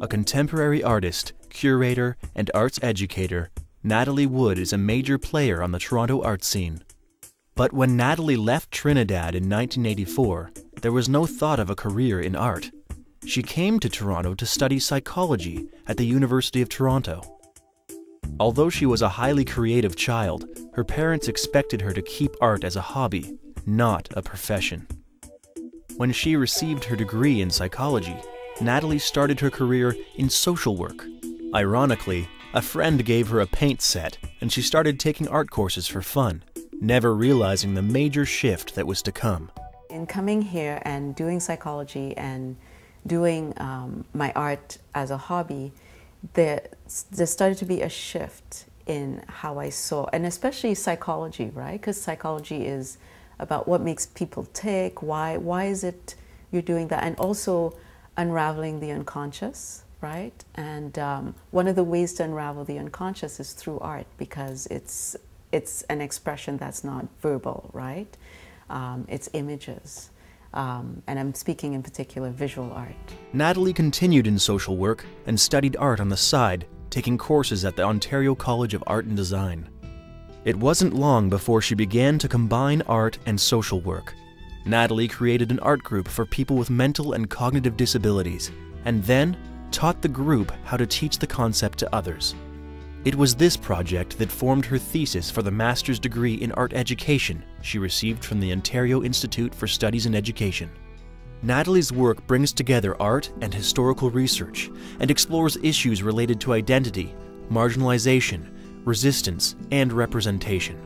A contemporary artist, curator, and arts educator, Natalie Wood is a major player on the Toronto art scene. But when Natalie left Trinidad in 1984, there was no thought of a career in art. She came to Toronto to study psychology at the University of Toronto. Although she was a highly creative child, her parents expected her to keep art as a hobby, not a profession. When she received her degree in psychology, Natalie started her career in social work. Ironically, a friend gave her a paint set, and she started taking art courses for fun, never realizing the major shift that was to come. In coming here and doing psychology and doing um, my art as a hobby, there, there started to be a shift in how I saw, and especially psychology, right? Because psychology is about what makes people tick, why, why is it you're doing that, and also unraveling the unconscious, right? And um, one of the ways to unravel the unconscious is through art because it's, it's an expression that's not verbal, right? Um, it's images. Um, and I'm speaking in particular visual art. Natalie continued in social work and studied art on the side, taking courses at the Ontario College of Art and Design. It wasn't long before she began to combine art and social work. Natalie created an art group for people with mental and cognitive disabilities, and then taught the group how to teach the concept to others. It was this project that formed her thesis for the master's degree in art education she received from the Ontario Institute for Studies in Education. Natalie's work brings together art and historical research and explores issues related to identity, marginalization, resistance, and representation.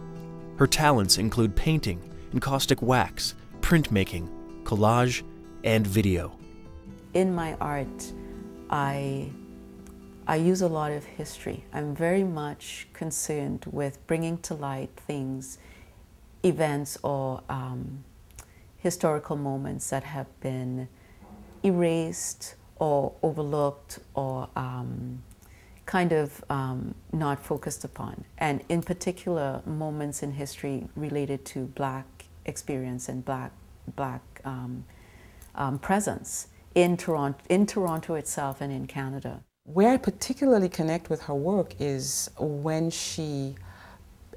Her talents include painting, encaustic wax, printmaking, collage, and video. In my art, I I use a lot of history. I'm very much concerned with bringing to light things, events, or um, historical moments that have been erased or overlooked or um, kind of um, not focused upon. And in particular, moments in history related to Black experience and Black, black um, um, presence in Toronto, in Toronto itself and in Canada. Where I particularly connect with her work is when she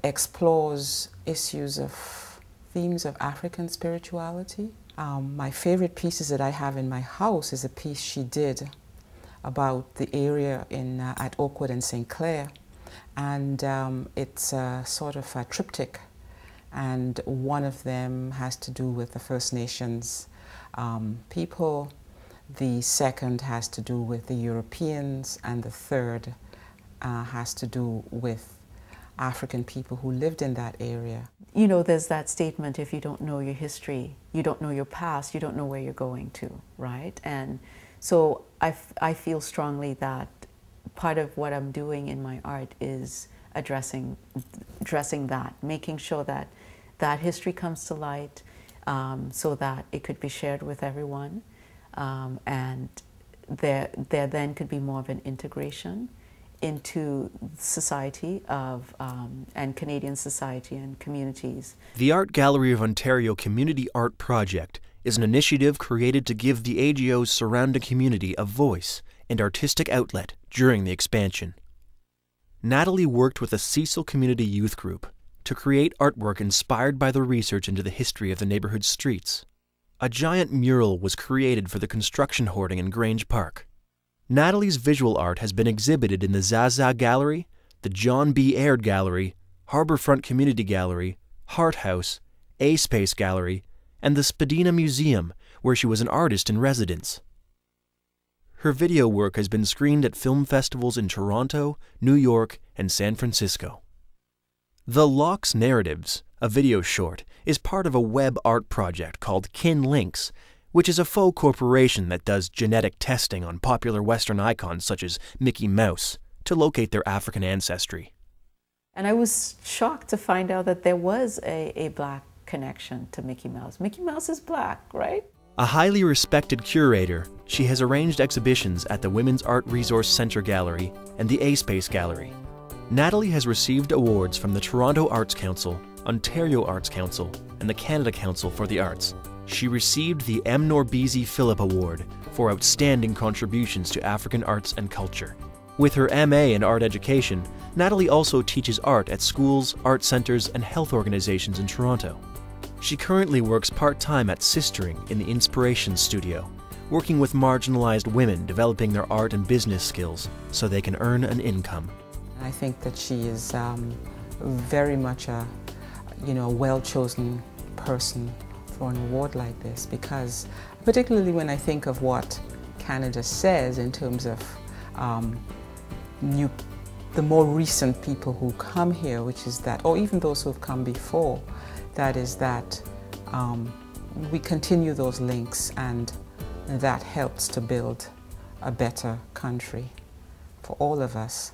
explores issues of themes of African spirituality. Um, my favorite pieces that I have in my house is a piece she did about the area in, uh, at Oakwood and St. Clair. And um, it's a sort of a triptych. And one of them has to do with the First Nations um, people the second has to do with the Europeans, and the third uh, has to do with African people who lived in that area. You know, there's that statement if you don't know your history, you don't know your past, you don't know where you're going to, right? And so I, I feel strongly that part of what I'm doing in my art is addressing, addressing that, making sure that that history comes to light um, so that it could be shared with everyone um, and there, there then could be more of an integration into society of um, and Canadian society and communities. The Art Gallery of Ontario Community Art Project is an initiative created to give the AGO's surrounding community a voice and artistic outlet during the expansion. Natalie worked with a Cecil Community Youth Group to create artwork inspired by the research into the history of the neighborhood's streets a giant mural was created for the construction hoarding in Grange Park. Natalie's visual art has been exhibited in the Zsa Zsa Gallery, the John B. Aird Gallery, Harbourfront Community Gallery, Hart House, A Space Gallery, and the Spadina Museum, where she was an artist in residence. Her video work has been screened at film festivals in Toronto, New York, and San Francisco. The Locks Narratives, a video short, is part of a web art project called Kin Links, which is a faux corporation that does genetic testing on popular Western icons such as Mickey Mouse to locate their African ancestry. And I was shocked to find out that there was a, a black connection to Mickey Mouse. Mickey Mouse is black, right? A highly respected curator, she has arranged exhibitions at the Women's Art Resource Center Gallery and the A Space Gallery. Natalie has received awards from the Toronto Arts Council Ontario Arts Council, and the Canada Council for the Arts. She received the M. NourbeSe Philip Award for outstanding contributions to African arts and culture. With her MA in art education, Natalie also teaches art at schools, art centers, and health organizations in Toronto. She currently works part time at Sistering in the Inspiration Studio, working with marginalized women developing their art and business skills so they can earn an income. I think that she is um, very much a you know, well chosen person for an award like this because particularly when I think of what Canada says in terms of um, new, the more recent people who come here, which is that, or even those who have come before, that is that um, we continue those links and that helps to build a better country for all of us.